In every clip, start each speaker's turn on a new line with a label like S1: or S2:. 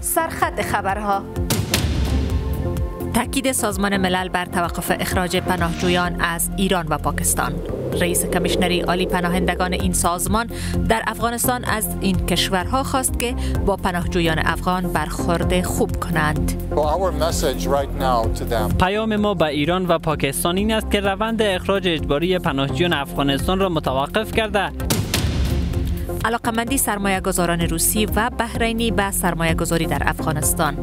S1: سرخط خبرها. تاکید سازمان ملل بر توقف اخراج پناهجویان از ایران و پاکستان. رئیس کمیشنری عالی پناهندگان این سازمان در افغانستان از این کشورها خواست که با پناهجویان افغان برخورد خوب کنند.
S2: پیام ما به ایران و پاکستان این است که روند اخراج اجباری پناهجویان افغانستان را متوقف کرده.
S1: علاقمندی سرمایه گذاران روسی و بحرینی به سرمایه گذاری در افغانستان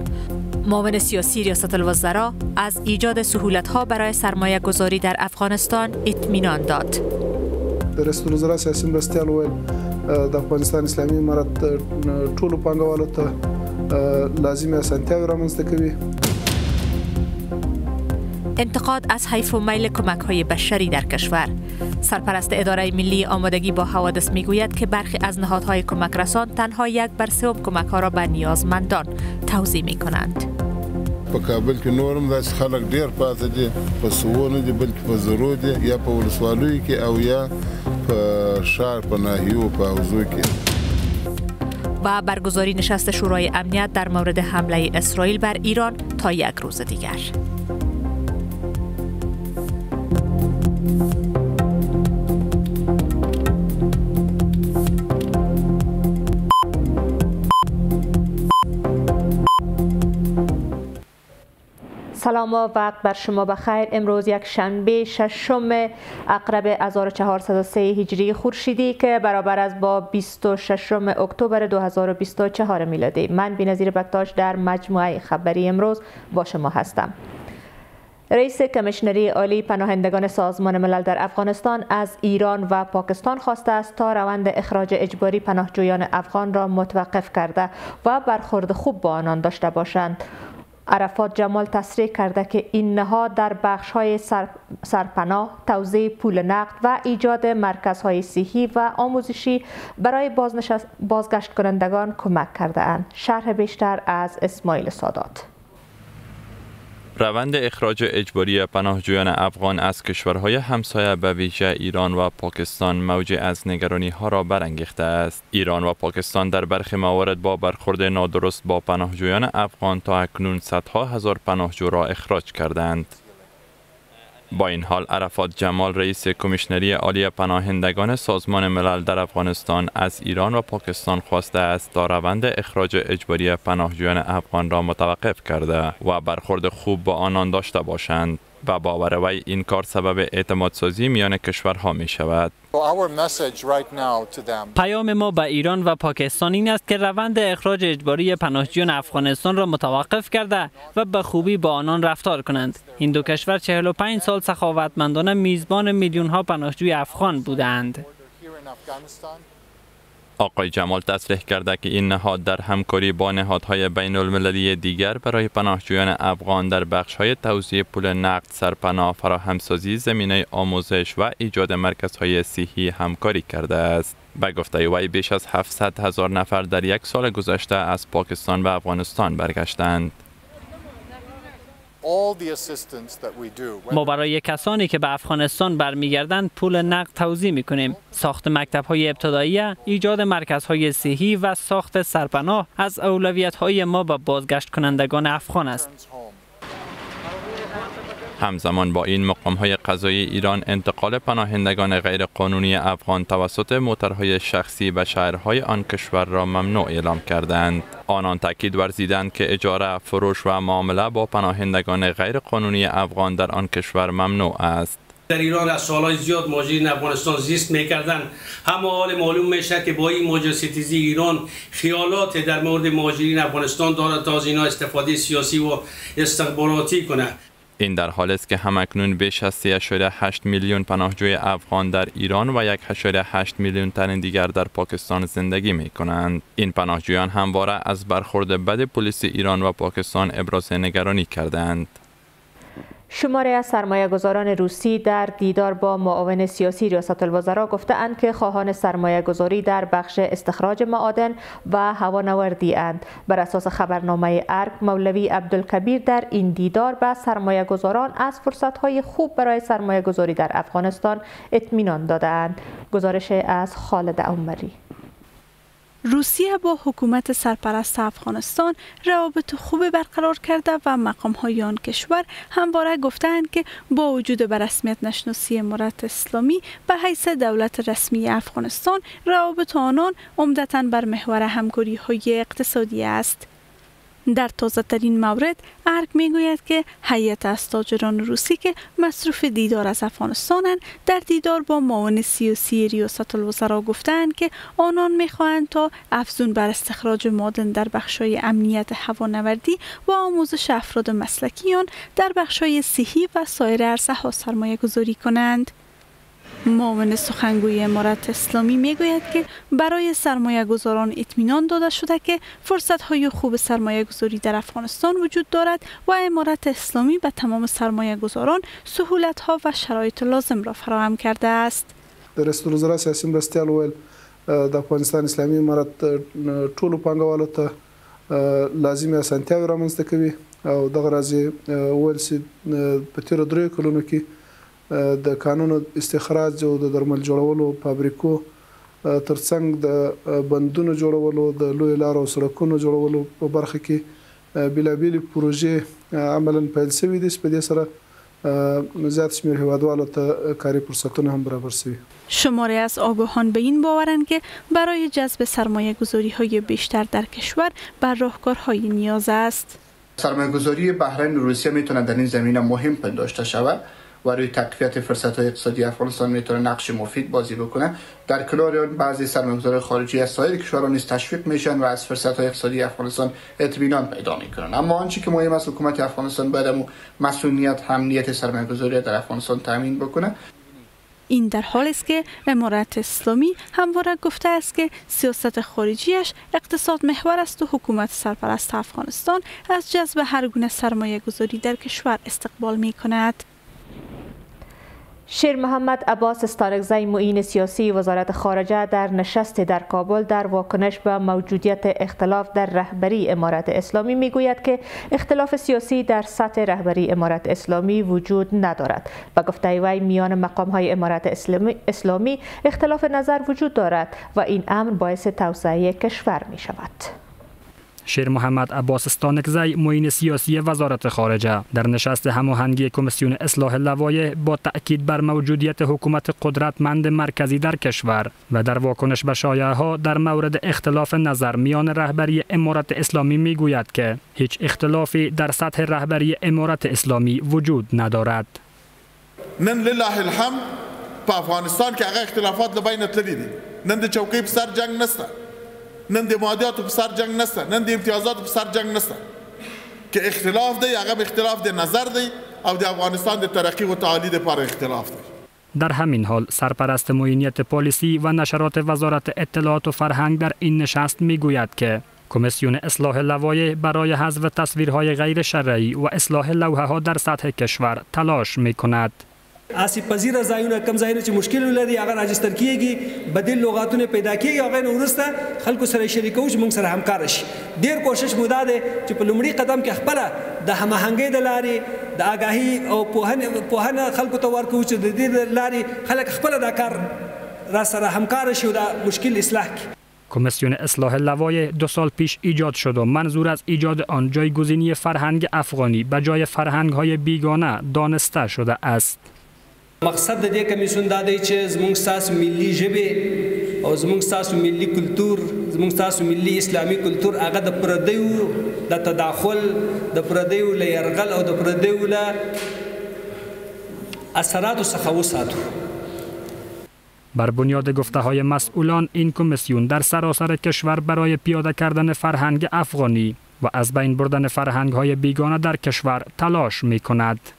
S1: معاون سیاسی ریاست الوزراء از ایجاد سهولت ها برای سرمایه گذاری در افغانستان اطمینان داد.
S3: رئیس الوزرا سیاسي مرستیال ویل د افغانستان اسلامي امارت ټولو پانګوالو ته لازمي اسانتیاوې رامنځته کوي
S1: انتقاد از حیف و میل کمک های بشری در کشور. سرپرست اداره ملی آمادگی با حوادث می‌گوید که برخی از نهادهای کمک رسان تنها یک بر سوم کمک ها را به نیازمندان توضیح می کنند
S4: په کابل کې نورم داسې خلک ډیر پاتې دي په سوونه دي بلکې په زرو دي یا په ولسوالیو کې او یا په شهر په ناحیو په حوزو کې.
S1: و برگزاری نشست شورای امنیت در مورد حمله اسرائیل بر ایران تا یک روز دیگر. سلام و وقت بر شما بخیر. امروز یک شنبه ششم اقرب 1403 هجری خورشیدی که برابر است با 26 اکتبر 2024 میلادی. من بینظیر بکتاش در مجموعه خبری امروز با شما هستم. رئیس کمیشنری عالی پناهندگان سازمان ملل در افغانستان از ایران و پاکستان خواسته است تا روند اخراج اجباری پناهجویان افغان را متوقف کرده و برخورد خوب با آنان داشته باشند عرفات جمال تصریح کرده که این نهاد در بخش های سر، سرپناه، توزیع پول نقد و ایجاد مرکزهای صحی و آموزشی برای بازگشت کنندگان کمک کرده اند. شرح بیشتر از اسماعیل سادات.
S5: روند اخراج اجباری پناهجویان افغان از کشورهای همسایه به ویژه ایران و پاکستان موجه از نگرانی ها را برانگیخته است. ایران و پاکستان در برخی موارد با برخورد نادرست با پناهجویان افغان تا اکنون صدها هزار پناهجو را اخراج کردند. با این حال عرفات جمال رئیس کمیشنری عالی پناهندگان سازمان ملل در افغانستان از ایران و پاکستان خواسته است تا روند اخراج اجباری پناهجویان افغان را متوقف کرده و برخورد خوب با آنان داشته باشند. و باور وی این کار سبب اعتماد سازی میان کشورها می شود.
S2: پیام ما به ایران و پاکستان این است که روند اخراج اجباری پناهجویان افغانستان را متوقف کرده و به خوبی با آنان رفتار کنند. این دو کشور 45 سال سخاوتمندانه میزبان میلیون ها پناهجوی افغان بودند.
S5: آقای جمال تصریح کرده که این نهاد در همکاری با نهادهای بین المللی دیگر برای پناهجویان افغان در بخش‌های توزیع پول نقد سرپناه فراهمسازی زمینه آموزش و ایجاد مرکزهای صحی همکاری کرده است. به گفته وی بیش از 700 هزار نفر در یک سال گذشته از پاکستان و افغانستان برگشتند.
S2: ما برای کسانی که به افغانستان برمیگردند پول نقد توضیح می کنیم. ساخت مکتب های ابتدایی، ایجاد مرکزهای صحی و ساخت سرپناه از اولویت های ما به بازگشت کنندگان افغان است.
S5: همزمان با این مقام های قضایی ایران انتقال پناهندگان غیر قانونی افغان توسط موترهای شخصی به شهرهای آن کشور را ممنوع اعلام کردند. آنان تاکید ورزیدند که اجاره، فروش و معامله با پناهندگان غیر قانونی افغان در آن کشور ممنوع است.
S6: در ایران از سالهای زیاد مهاجرین افغانستان زیست می‌کردن همه حال معلوم میشه که با این مهاجر ستیزی ایران خیالات در مورد مهاجرین افغانستان دارد تا از اینا استفاده سیاسی و استخباراتی کنه
S5: این در حال است که همکنون بیش از 3.8 میلیون پناهجوی افغان در ایران و 1.8 میلیون تن دیگر در پاکستان زندگی می کنند. این پناهجویان همواره از برخورد بد پلیس ایران و پاکستان ابراز نگرانی کردند.
S1: شماره از سرمایه گذاران روسی در دیدار با معاون سیاسی ریاست الوزراء گفتند که خواهان سرمایه گذاری در بخش استخراج معادن و هوانوردی اند. بر اساس خبرنامه ارگ مولوی عبدالکبیر در این دیدار به سرمایه گذاران از فرصت های خوب برای سرمایه گذاری در افغانستان اطمینان دادند. گزارش از خالد عمری
S7: روسیه با حکومت سرپرست افغانستان روابط خوب برقرار کرده و مقام های آن کشور همواره گفتند که با وجود به رسمیت نشناسی امارت اسلامی به حیث دولت رسمی افغانستان روابط آنان عمدتا بر محور همکاری های اقتصادی است. در تازه ترین مورد می گوید که هیئت از تاجران روسی که مصروف دیدار از افغانستانند در دیدار با معاون سیاسی ریاست الوزرا گفتند که آنان می خواهند تا افزون بر استخراج مادن در بخشای امنیت هوانوردی و آموزش افراد مسلکیان در بخشای صحی و سایر عرصه ها سرمایه گذاری کنند. معاون سخنگوی امارت اسلامی می‌گوید که برای سرمایه گذاران اطمینان داده شده که فرصت های خوب سرمایه گذاری در افغانستان وجود دارد و امارت اسلامی به تمام سرمایه گذاران سهولت ها و شرایط لازم را فراهم کرده است.
S3: رئیس الوزرا سیاسي مرستیال ویلي د افغانستان اسلامي امارت ټولو پانګوالو ته لازمي اسانتیاوې رامنځته کوي او دغه راز یې ویلي په تیر درې کلونو کې د کانونو استخراج او د درمل جوړولو فابریکو ترڅنګ د بندونو جوړولو د لوی لارو سړکونو جوړولو په برخه کې بېلابېلې پروژې عملا پیل شوې دي په دې سره زیات شمیر هوادوالو ته کاری فرصتونه هم برابر شوی
S7: شماره از آگاهان به این باورند که برای جذب سرمایه گذاری های بیشتر در کشور بر راهکارهای نیاز است.
S8: سرمایه گذاری بحرین روسیه می‌تونه در این زمینه مهم پنداشته شود و روی تقویت فرصت های اقتصادی افغانستان می‌تونه نقش مفید بازی بکنه. در کنار آن بعضی سرمایه‌گذاران خارجی از سایر کشورها نیز تشویق میشن و از فرصت های اقتصادی افغانستان اطمینان پیدا می‌کنن. اما آنچه که مهم است حکومت افغانستان باید مسئولیت امنیت سرمایه‌گذاری در افغانستان تامین بکنه.
S7: این در حال است که امارت اسلامی همواره گفته است که سیاست خارجیش اقتصاد محور است و حکومت سرپرست افغانستان از جذب هر گونه سرمایه گذاری در کشور استقبال می کند.
S1: شیر محمد عباس استارگزی معین سیاسی وزارت خارجه در نشست در کابل در واکنش به موجودیت اختلاف در رهبری امارت اسلامی می‌گوید که اختلاف سیاسی در سطح رهبری امارت اسلامی وجود ندارد و گفته وی میان مقام های امارت اسلامی, اسلامی اختلاف نظر وجود دارد و این امر باعث توسعه کشور می شود.
S9: شیر محمد عباس استانکزی معین سیاسی وزارت خارجه. در نشست هماهنگی کمیسیون اصلاح لوایح با تاکید بر موجودیت حکومت قدرتمند مرکزی در کشور و در واکنش به شایعه ها در مورد اختلاف نظر میان رهبری امارت اسلامی می‌گوید که هیچ اختلافی در سطح رهبری امارت اسلامی وجود ندارد.
S10: نن لله الحمد په افغانستان کې هغه اختلافات لبین تللی دي. نن د چوکۍ په سر جنگ نسته نن د مادیاتو په سر جنگ نسته نن د امتیازاتو په سر جنگ نسته که اختلاف دی هغه اختلاف د نظر دی او د افغانستان د ترقی و تعالی لپاره اختلاف دی
S9: در همین حال سرپرست معینیت پالیسی و نشرات وزارت اطلاعات و فرهنگ در این نشست می‌گوید که کمیسیون اصلاح لوایح برای حذف تصویرهای غیر شرعی و اصلاح لوحه ها در سطح کشور تلاش می کند.
S11: آسی پذیر ځایونه کم ځایونه چې مشکل لري هغه راجستر کیږي بدیل لغاتونه پیدا کیږي هغه نو ورسته خلکو سره شریکو چې موږ سره همکار شي ډیر کوشش مو ده چې په لومړي قدم کې خپل د هماهنګۍ د لارې د آگاهی او پوهنه پوهنه خلکو ته ورکو چې د دې لارې خلک خپل دا کار را سره همکار شي دا مشکل اصلاح کی
S9: کمیسیون اصلاح لوایح دو سال پیش ایجاد شد و منظور از ایجاد آن جایگزینی فرهنگ افغانی به جای فرهنگ های بیگانه دانسته شده است.
S11: مقصد د دې کمیسیون دا دی چې زموږ ساس ملي ژبه او زموږ ساس ملي کلچر زموږ ساس ملي اسلامي کلچر هغه د پردیو د تداخل د پردیو له يرغل او د پردیو له اثرات څخه وساتو
S9: بر بنیاد گفته های مسئولان این کمیسیون در سراسر کشور برای پیاده کردن فرهنگ افغانی و از بین بردن فرهنگ های بیگانه در کشور تلاش می کند.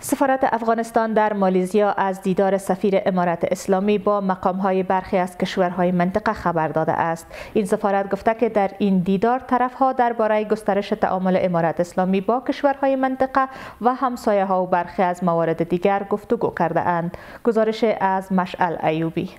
S1: سفارت افغانستان در مالیزیا از دیدار سفیر امارت اسلامی با مقامهای برخی از کشورهای منطقه خبر داده است. این سفارت گفته که در این دیدار طرفها درباره گسترش تعامل امارت اسلامی با کشورهای منطقه و همسایه ها و برخی از موارد دیگر گفتگو کرده اند گزارش از مشعل ایوبی.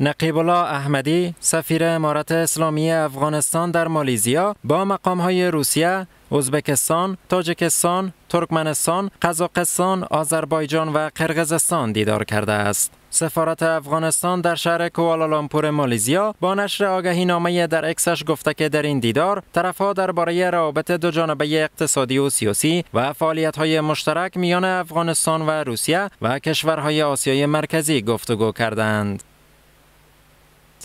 S12: نقیب احمدی سفیر امارت اسلامی افغانستان در مالیزیا با مقام های روسیه، ازبکستان، تاجیکستان، ترکمنستان، قزاقستان، آذربایجان و قرقیزستان دیدار کرده است. سفارت افغانستان در شهر کوالالامپور مالیزیا با نشر آگهی نامه در اکسش گفته که در این دیدار طرفها درباره روابط دو جانبه اقتصادی و سیاسی و فعالیت های مشترک میان افغانستان و روسیه و کشورهای آسیای مرکزی گفتگو کردند.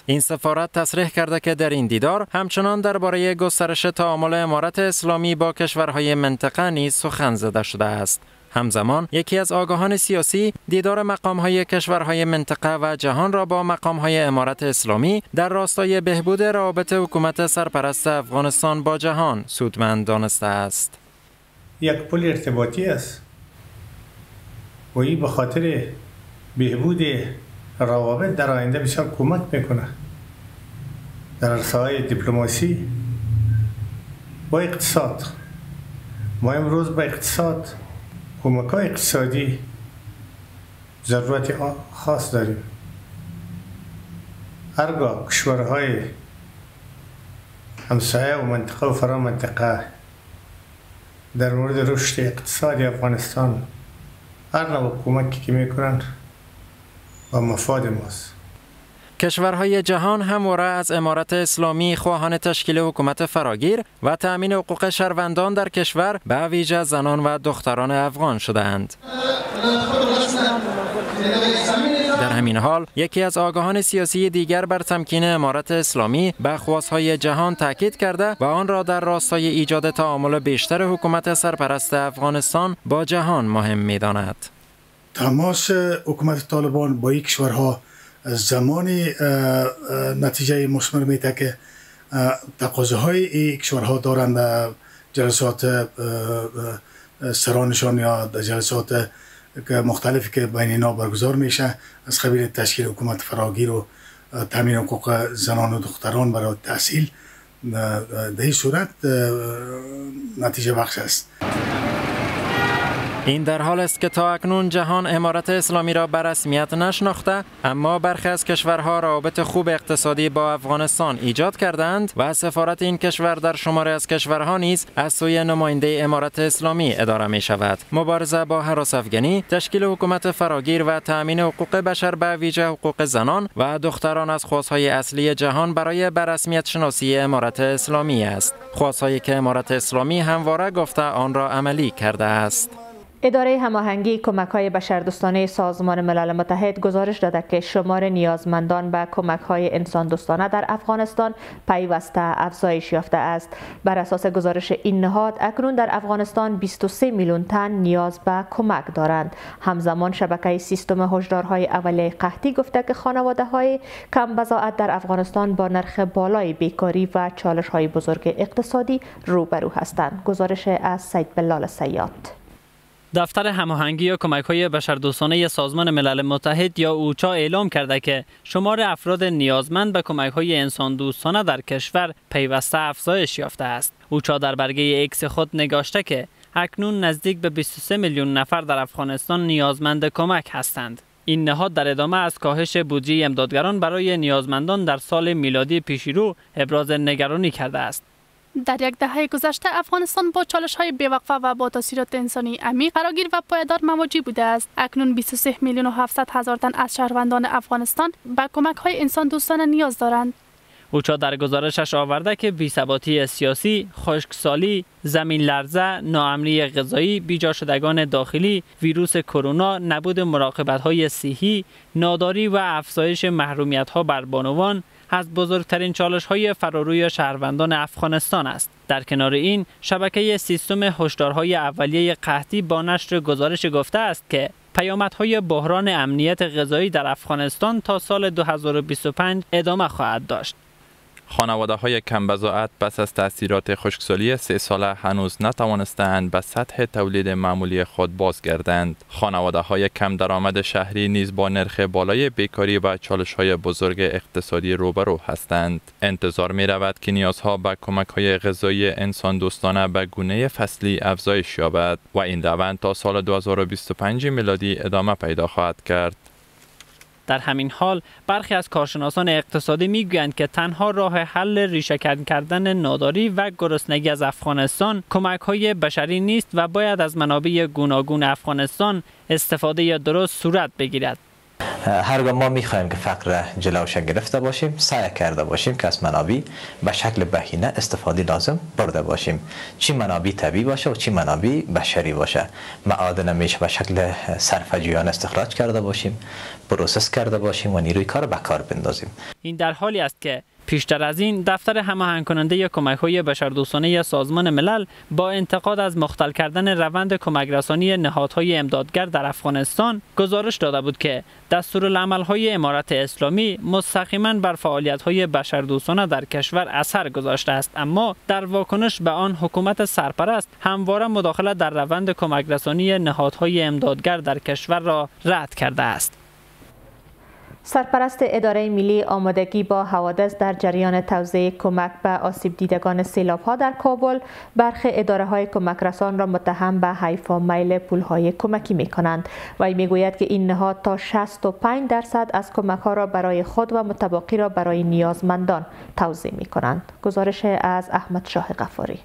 S12: این سفارت تصریح کرده که در این دیدار همچنان درباره گسترش تعامل امارت اسلامی با کشورهای منطقه نیز سخن زده شده است. همزمان یکی از آگاهان سیاسی دیدار مقامهای کشورهای منطقه و جهان را با مقامهای امارت اسلامی در راستای بهبود روابط حکومت سرپرست افغانستان با جهان سودمند دانسته است.
S13: یک پل ارتباطی است و این به خاطر بهبود روابط در آینده بسیار کمک می‌کنه. در عرصه های دیپلماسی با اقتصاد. ما امروز با اقتصاد کمک های اقتصادی ضرورت خاص داریم. هرگاه کشورهای همسایه و منطقه و فرا منطقه در مورد رشد اقتصادی افغانستان هر نوع کمکی که می‌کنن و مفاد ماست
S12: کشورهای جهان همواره از امارت اسلامی خواهان تشکیل حکومت فراگیر و تأمین حقوق شهروندان در کشور به ویژه زنان و دختران افغان شدهاند. در همین حال یکی از آگاهان سیاسی دیگر بر تمکین امارت اسلامی به خواستهای جهان تاکید کرده و آن را در راستای ایجاد تعامل بیشتر حکومت سرپرست افغانستان با جهان مهم می‌داند.
S14: تماس حکومت طالبان با یک کشورها زمانی نتیجه مصمر میده که تقاضاهای این کشورها دارند جلسات سرانشان یا جلسات مختلفی که بین اینا برگزار میشه. از قبیل تشکیل حکومت فراگیر و تامین حقوق زنان و دختران برای تحصیل در این صورت نتیجه بخش است.
S12: این در حال است که تا اکنون جهان امارت اسلامی را به رسمیت نشناخته اما برخی از کشورها روابط خوب اقتصادی با افغانستان ایجاد کردند و سفارت این کشور در شماره از کشورها نیز از سوی نماینده امارت اسلامی اداره می شود. مبارزه با حراس افغانی تشکیل حکومت فراگیر و تأمین حقوق بشر به ویژه حقوق زنان و دختران از خواستهای اصلی جهان برای برسمیت شناسی امارت اسلامی است. خواستهایی که امارت اسلامی همواره گفته آن را عملی کرده است.
S1: اداره هماهنگی کمک های بشردوستانه سازمان ملل متحد گزارش داده که شمار نیازمندان به کمک های انسان دوستانه در افغانستان پیوسته افزایش یافته است. بر اساس گزارش این نهاد اکنون در افغانستان 23 میلیون تن نیاز به کمک دارند. همزمان شبکه سیستم هشدارهای اولیه قحطی گفته که خانواده های کم بزاعت در افغانستان با نرخ بالای بیکاری و چالش های بزرگ اقتصادی روبرو هستند. گزارش از سید بلال سیاد.
S2: دفتر هماهنگی و کمک های بشردوستانه سازمان ملل متحد یا اوچا اعلام کرده که شمار افراد نیازمند به کمک های انسان دوستانه در کشور پیوسته افزایش یافته است. اوچا در برگه اکس خود نگاشته که اکنون نزدیک به 23 میلیون نفر در افغانستان نیازمند کمک هستند. این نهاد در ادامه از کاهش بودجه امدادگران برای نیازمندان در سال میلادی پیشرو ابراز نگرانی کرده است.
S7: در یک دهه گذشته افغانستان با چالش های بیوقفه و با تاثیرات انسانی عمیق فراگیر و پایدار مواجه بوده است. اکنون 23 میلیون و 700 هزار تن از شهروندان افغانستان به کمک های انسان دوستانه نیاز دارند.
S2: اوچا در گزارشش آورده که بیثباتی سیاسی، خشکسالی، زمین لرزه، ناامنی غذایی، بیجا شدگان داخلی، ویروس کرونا، نبود مراقبت های صحی، ناداری و افزایش محرومیت ها بر بانوان از بزرگترین چالش های فراروی شهروندان افغانستان است. در کنار این شبکه سیستم هشدارهای اولیه قحطی با نشر گزارش گفته است که پیامدهای بحران امنیت غذایی در افغانستان تا سال 2025 ادامه خواهد داشت.
S5: خانواده های کم بزاعت پس از تاثیرات خشکسالی سه ساله هنوز نتوانستند به سطح تولید معمولی خود بازگردند. خانواده های کم درآمد شهری نیز با نرخ بالای بیکاری و چالش های بزرگ اقتصادی روبرو هستند. انتظار می رود که نیازها به کمک های غذایی انسان دوستانه به گونه فصلی افزایش یابد و این روند تا سال 2025 میلادی ادامه پیدا خواهد کرد.
S2: در همین حال برخی از کارشناسان اقتصادی می‌گویند که تنها راه حل ریشه کردن ناداری و گرسنگی از افغانستان کمک های بشری نیست و باید از منابع گوناگون افغانستان استفاده یا درست صورت بگیرد.
S15: هرگاه ما می‌خواهیم که فقر جلوش گرفته باشیم سعی کرده باشیم که از منابع به شکل بهینه استفاده لازم برده باشیم. چی منابع طبیعی باشه و چی منابع بشری باشه. معادن میشه به شکل صرفه‌جویانه استخراج کرده باشیم پروسس کرده باشیم و نیروی کار به کار بندازیم.
S2: این در حالی است که پیشتر از این دفتر هماهنگ کننده کمک های بشردوستانه سازمان ملل با انتقاد از مختل کردن روند کمک رسانی نهادهای امدادگر در افغانستان گزارش داده بود که دستورالعمل های امارت اسلامی مستقیما بر فعالیت های بشردوستانه در کشور اثر گذاشته است. اما در واکنش به آن حکومت سرپرست همواره مداخله در روند کمک رسانی نهادهای امدادگر در کشور را رد کرده است.
S1: سرپرست اداره ملی آمادگی با حوادث در جریان توزیع کمک به آسیب دیدگان سیلاب ها در کابل برخی اداره های کمک رسان را متهم به حیفا میل پول های کمکی می کنند و می گوید که این نهاد تا 65 درصد از کمک ها را برای خود و متباقی را برای نیازمندان توزیع می کنند گزارش از احمد شاه غفاری.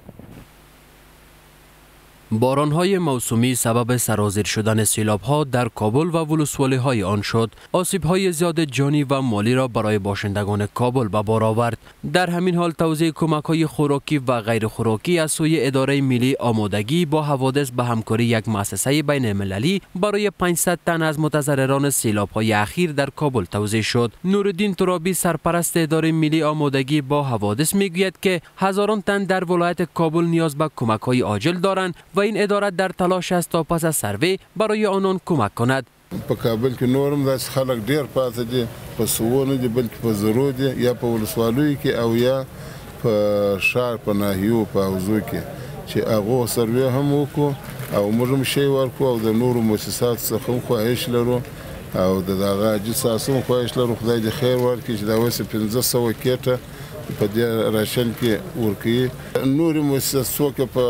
S16: های موسومی سبب سرازیر شدن سیلاب ها در کابل و ولسوالی های آن شد. آسیب های زیاد جانی و مالی را برای باشندگان کابل به بار آورد. در همین حال توزیع کمک های خوراکی و غیر خوراکی از سوی اداره ملی آمادگی با حوادث به همکاری یک مؤسسه بین المللی برای 500 تن از متضرران سیلاب های اخیر در کابل توزیع شد. نورالدین ترابی سرپرست اداره ملی آمادگی با حوادث می‌گوید که هزاران تن در ولایت کابل نیاز به کمک های عاجل دارند و این اداره در تلاش است تا پس از سروی برای آنان کمک کند.
S4: په کابل کې نورم داسې خلک ډیر پاتې دي په سوونه دي بلکې په زرو دي یا په ولسوالیو کې او یا په شار په ناحیو په حوزو کې. چې هغه سروي هم وکړو او موږ هم شی ورکو او د نورو مؤسسات څخه هم خواهش لرو او د دغه عاجز ساسون خواهش لرو خدای دې خیر ورکړي چې دا وسه 1500 کېټه په دې راشن کې ورکړي نورو مؤسساتو کې په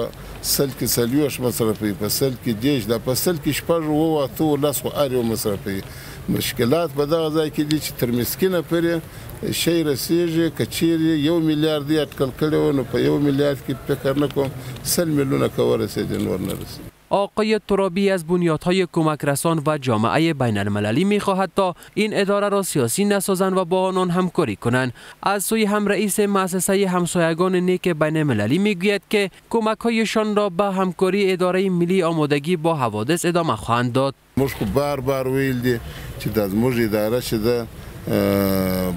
S4: سل کې سلیوش مصرفي په سل کې دیش د په سل کې شپږ وو اته لاس خو اړ مصرفي مشکلات په دغه ځای کې دي چې تر مسکینه پرې شی رسیږي کچېری یو میلیارډ دی اټکل کړو نو په یو میلیارډ کې فکر نکوم سل میلیونه کور رسیدي نور نه رسیدي
S16: آقای ترابی از بنیادهای کمک رسان و جامعه بین المللی می خواهد تا این اداره را سیاسی نسازند و با آنان همکاری کنند. از سوی هم رئیس مؤسسه همسایگان نیک بین المللی می گوید که کمک هایشان را به همکاری اداره ملی آمادگی با حوادث ادامه خواهند داد.
S4: موږ بار بار ویل دي چې د اداره چې د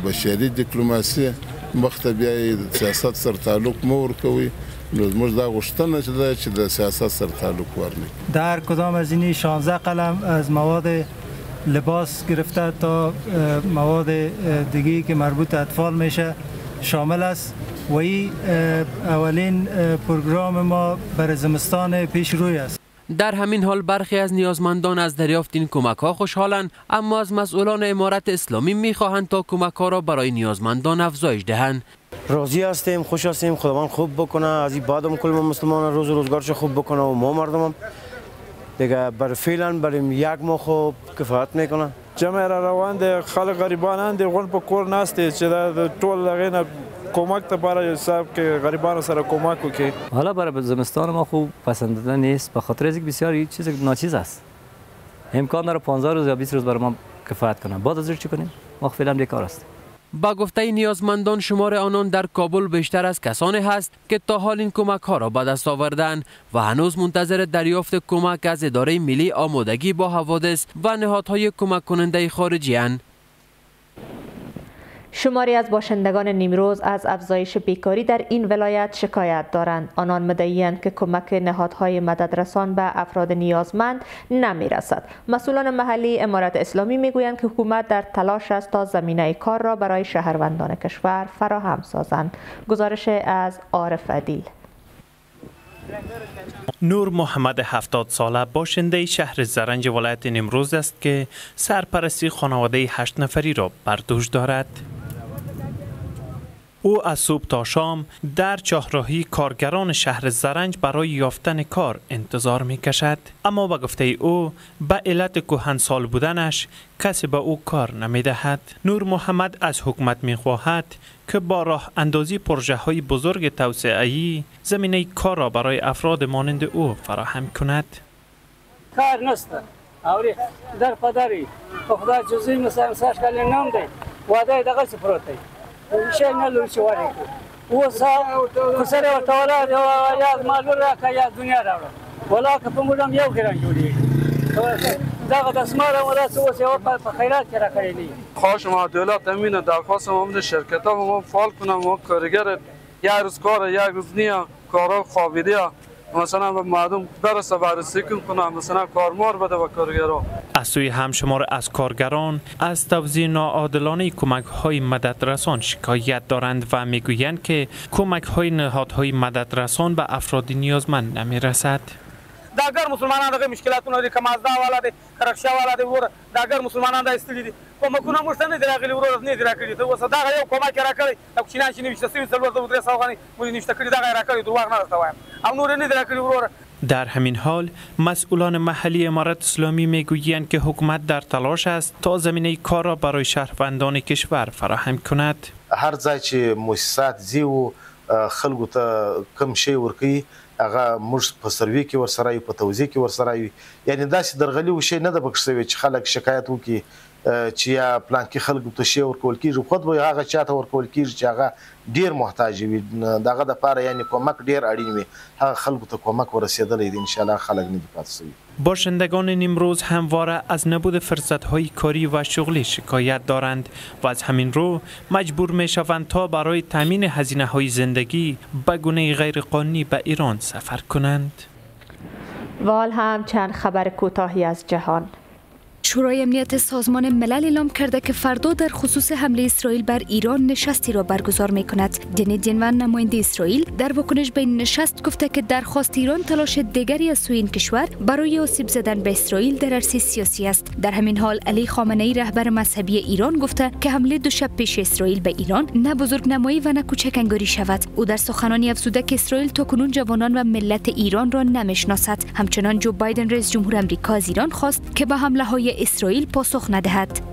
S4: بشري ډیپلوماسي مخ ته بیا سیاست سره تعلق مو ورکوي نو موږ دا غوښتنه چې د سیاست سره تعلق ورنه
S17: در کدام از این 16 قلم از مواد لباس گرفته تا مواد دیگه که مربوط اطفال میشه شامل است و این اولین پروگرام ما برای زمستان پیش روی است
S16: در همین حال برخی از نیازمندان از دریافت این کمک ها خوشحالند اما از مسئولان امارت اسلامی می‌خواهند تا کمک ها را برای نیازمندان افزایش دهند
S18: راضی هستیم خوش هستیم خداوند خوب بکنه. از این بعدم کل مسلمان روز روزگارش خوب بکنه و ما مردمم دیگه بر فعلا بریم یک ماه خوب کفایت می‌کنه.
S19: جمع را روان دی خلک غریبان دي غون په کور ناست چې دا ټول لغې نه کمک ته برای حساب که غریبان سره کمک وکړي
S20: حالا برای زمستان ما خوب پسندیده نیست. به خاطر اینکه بسیار چیز ناچیز است. امکان داره 15 روز یا 20 روز برای ما کفایت کنه. بعد از چی کنیم؟ ما فعلا بیکار هستیم.
S16: با گفته نیازمندان شمار آنان در کابل بیشتر از کسانی هست که تا حال این کمک ها را به دست آوردن و هنوز منتظر دریافت کمک از اداره ملی آمادگی با حوادث و نهادهای کمک کننده خارجی هن.
S1: شماری از باشندگان نیمروز از افزایش بیکاری در این ولایت شکایت دارند. آنان مدعیاند که کمک نهادهای مددرسان به افراد نیازمند نمی رسد مسئولان محلی امارت اسلامی می‌گویند که حکومت در تلاش است تا زمینه کار را برای شهروندان کشور فراهم سازند. گزارش از عارف عدیل.
S21: نور محمد هفتاد ساله باشنده شهر زرنج ولایت نیمروز است که سرپرستی خانواده هشت نفری را بر دوش دارد. او از صبح تا شام در چهارراهی کارگران شهر زرنج برای یافتن کار انتظار می کشد اما به گفته او به علت کهنسال بودنش کسی به او کار نمی دهد نور محمد از حکومت می خواهد که با راه اندازی پروژه های بزرگ توسعه زمینه کار را برای افراد مانند او فراهم کند.
S22: کار نست اولی در پدری. خدا جزئی مثلا سرش کلی نام ده واده دغه سپروته شي نه لور شي وره اوس سره ولا یا مالور را یا دنیا راوړه ولا که په موږ یو ګران جوړي دغه دسمال ولا څه اوس یو په خیرات کې راکړی نه
S23: خواهش ما دولت امین درخواست ما من شرکت ها ما فعال کنم ما کارگر یک روز کار یک روز نیا کارا خوابیده مثلا به مردم برسه بررسی کنه مثلا کارمار بده و کارگران
S21: از سوی همشمار از کارگران از توزیع ناعادلانه کمک های مددرسان شکایت دارند و می‌گویند که کمک های نهادهای مددرسان به افراد نیازمند نمی رسد.
S22: دا ګر مسلمانان دغه مشکلاتونه دي کمازدا والا دي کرکشا والا دي ور دا ګر مسلمانان دا استړي دي کومکونه موږ ته نه دی راغلي ورور نه دی راکړي. ته اوس دا یو کومک راکړي دا کوچنان چې نوښته سوي څلور د درې سوغاني موږ نوښته کړی دا راکړي دروغ نه راځه وایم. او نور نه دی راکړي ورور.
S21: در همین حال مسئولان محلی امارت اسلامی میگویند که حکومت در تلاش است تا زمینه کار را برای شهروندان کشور فراهم کند.
S24: هر ځای چې مؤسسات زیو خلکو ته کم شی ورکي هغه موږ په سروي کې ورسره یو په توزیع کې ورسره یو. یعنی داسې درغلي وشي نه د بکښوي چې خلک شکایت وکي چې یا پلان کې خلکو ته شی ورکول کیږي خود به هغه چاته ورکول کیږي چې هغه ډیر محتاج وي. دغه د پاره یعنی کومک ډیر اړین وي هغه خلکو ته کومک ورسېدلې دي ان شاء الله خلک نه پاتې
S21: باشندگان نیمروز همواره از نبود فرصت های کاری و شغلی شکایت دارند و از همین رو مجبور می شوند تا برای تامین هزینه های زندگی به گونه غیر قانونی به ایران سفر کنند.
S1: وال هم چند خبر کوتاهی از جهان.
S25: شورای امنیت سازمان ملل اعلام کرده که فردا در خصوص حمله اسرائیل بر ایران نشستی را برگزار می کند. دنی دینون نماینده اسرائیل در واکنش به این نشست گفته که درخواست ایران تلاش دیگری از سوی این کشور برای آسیب زدن به اسرائیل در عرصه سیاسی است. در همین حال علی خامنه ای رهبر مذهبی ایران گفته که حمله دو شب پیش اسرائیل به ایران نه بزرگ نمایی و نه کوچک انگاری شود. او در سخنانی افزوده که اسرائیل تا کنون جوانان و ملت ایران را نمی‌شناسد. همچنان جو بایدن رئیس جمهور آمریکا از ایران خواست که به حمله های اسرائیل پاسخ ندهد.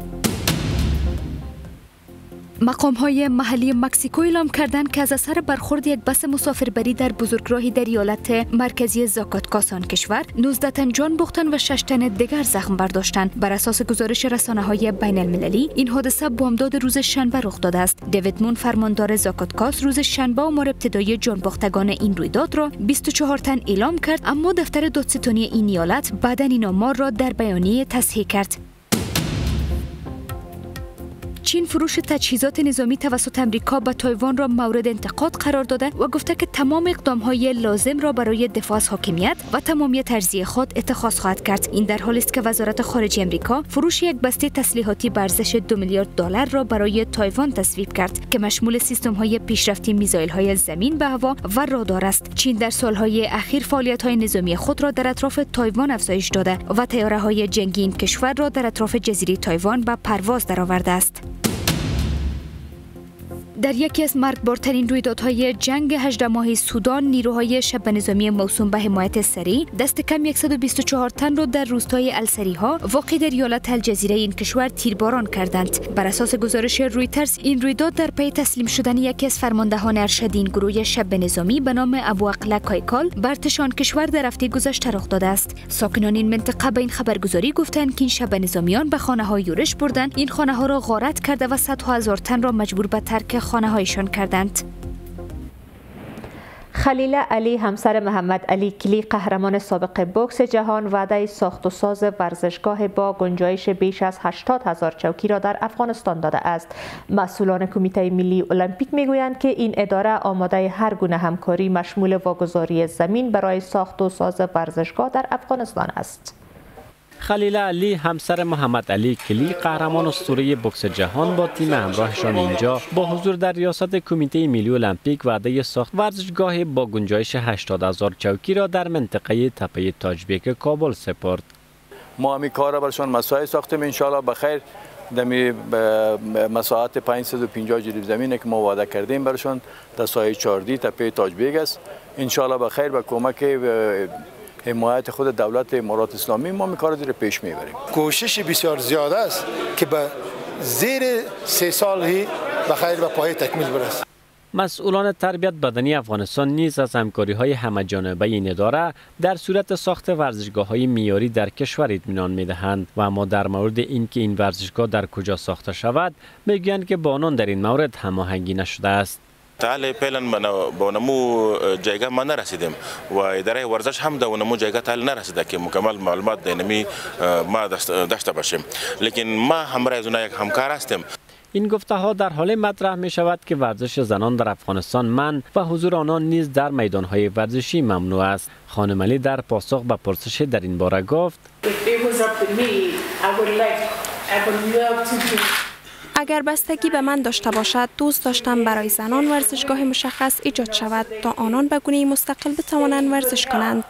S25: مقام های محلی مکسیکو اعلام کردند که از اثر برخورد یک بس مسافربری در بزرگراهی در ایالت مرکزی زاکاتکاسان کشور 19 تن جان باختن و 6 تن دیگر زخم برداشتند بر اساس گزارش رسانه های بین المللی این حادثه بامداد روز شنبه رخ داده است. دیوید مون فرماندار زاکاتکاس روز شنبه آمار ابتدایی جان باختگان این رویداد را 24 تن اعلام کرد اما دفتر دادستانی این ایالت بعدا این آمار را در بیانیه تصحیح کرد. چین فروش تجهیزات نظامی توسط امریکا به تایوان را مورد انتقاد قرار داده و گفته که تمام اقدام های لازم را برای دفاع از حاکمیت و تمامیت ارضی خود اتخاذ خواهد کرد. این در حالی است که وزارت خارجه امریکا فروش یک بسته تسلیحاتی به ارزش دو میلیارد دلار را برای تایوان تصویب کرد که مشمول سیستم های پیشرفته میزایل های زمین به هوا و رادار است. چین در سالهای اخیر فعالیت های نظامی خود را در اطراف تایوان افزایش داده و تیاره های جنگی این کشور را در اطراف جزیره تایوان به پرواز درآورده است. در یکی از مرگبارترین رویدادهای جنگ 18 ماهه سودان نیروهای شبه نظامی موسوم به حمایت سریع دست کم 124 تن را در روستای السری ها واقع در ایالت الجزیره این کشور تیرباران کردند. بر اساس گزارش رویترز این رویداد در پی تسلیم شدن یکی از فرماندهان ارشد این گروه شبه نظامی به نام ابو عاقله کیکل به ارتش آن کشور در هفته گذشته رخ داده است. ساکنان این منطقه به این خبرگزاری گفتند که این شبه نظامیان به خانه ها یورش بردند این خانه ها را غارت کرده و صدها هزار تن را مجبور به ترک خانه هایشان کردند.
S1: خلیل علی همسر محمد علی کلی قهرمان سابق بوکس جهان وعده ساخت و ساز ورزشگاه با گنجایش بیش از 80 هزار چوکی را در افغانستان داده است مسئولان کمیته ملی المپیک می‌گویند که این اداره آماده هر گونه همکاری مشمول واگذاری زمین برای ساخت و ساز ورزشگاه در افغانستان است
S2: خلیل علی همسر محمد علی کلی قهرمان اسطوره بوکس جهان با تیم همراهشان اینجا با حضور در ریاست کمیته ملی المپیک وعده ساخت ورزشگاه با گنجایش 80 هزار چوکی را در منطقه تپه تاجبیک کابل سپرد.
S26: ما همین کار را برشان مساعی ساختیم انشاءالله بخیر.
S27: دمی مساحت 550 جریب زمینه که ما وعده کردیم برشان در سایه چاردی تپه تاج بیگ است. انشالله به خیر و کمک حمایت خود دولت امارات اسلامی ما می کار پیش می‌بریم.
S28: کوشش بسیار زیاده است که به زیر سه سال هی به خیر و پای تکمیل برسد
S29: مسئولان تربیت بدنی افغانستان نیز از همکاری های همه جانبه این اداره در صورت ساخت ورزشگاه های میاری در کشور اطمینان می دهند و اما در مورد اینکه این ورزشگاه در کجا ساخته شود می‌گویند که با آنان در این مورد هماهنگی نشده است.
S30: تا فعلا به اونمو جایگاه ما نرسیدیم و اداره ورزش هم در اونمو جایگاه تا نرسیده که مکمل معلومات دینمی ما داشته باشیم لیکن ما همراه از یک همکار هستیم
S29: این گفته ها در حال مطرح می شود که ورزش زنان در افغانستان من و حضور آنان نیز در میدان های ورزشی ممنوع است. خانم علی در پاسخ به پرسش در این باره گفت
S31: اگر بستگی به من داشته باشد دوست داشتم برای زنان ورزشگاه مشخص ایجاد شود تا آنان به گونه مستقل بتوانند ورزش کنند.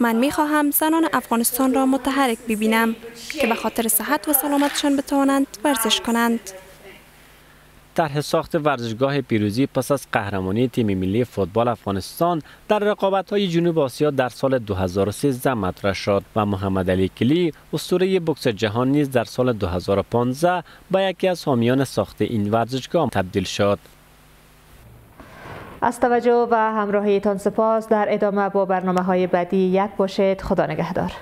S31: من می خواهم زنان افغانستان را متحرک ببینم که به خاطر صحت و سلامتشان بتوانند ورزش کنند.
S29: طرح ساخت ورزشگاه پیروزی پس از قهرمانی تیم ملی فوتبال افغانستان در رقابت‌های جنوب آسیا در سال 2013 مطرح شد و محمد علی کلی اسطوره بوکس جهان نیز در سال 2015 به یکی از حامیان ساخت این ورزشگاه تبدیل شد.
S1: از توجه و همراهیتان سپاس در ادامه با برنامه های بعدی یک باشید خدا نگهدار